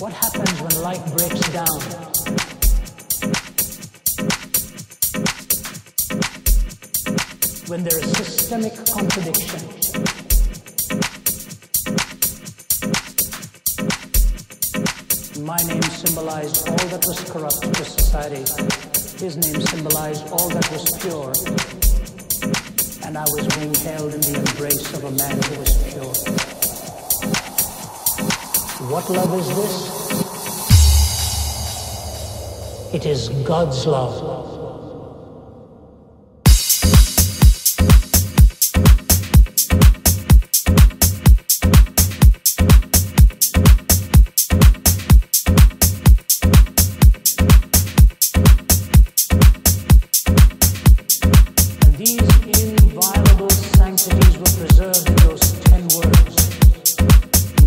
when life breaks down? When there is systemic contradiction? My name symbolized all that was corrupt to society. His name symbolized all that was pure. And I was being held in the embrace of a man who was pure. What love is this? It is God's love. These inviolable sanctities were preserved in those ten words.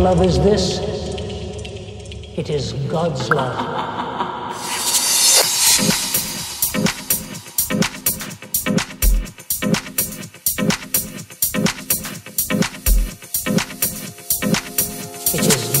love is this? It is God's love. It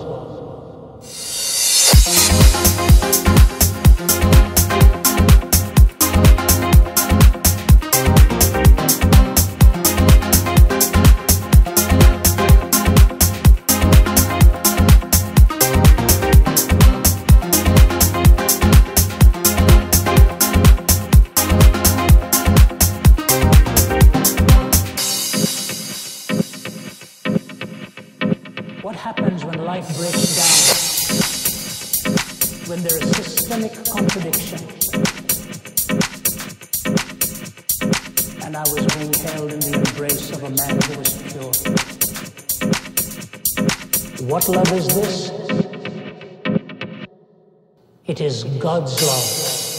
What happens when life breaks down? When there is systemic contradiction? And I was being held in the embrace of a man who was pure. What love is this? It is God's love.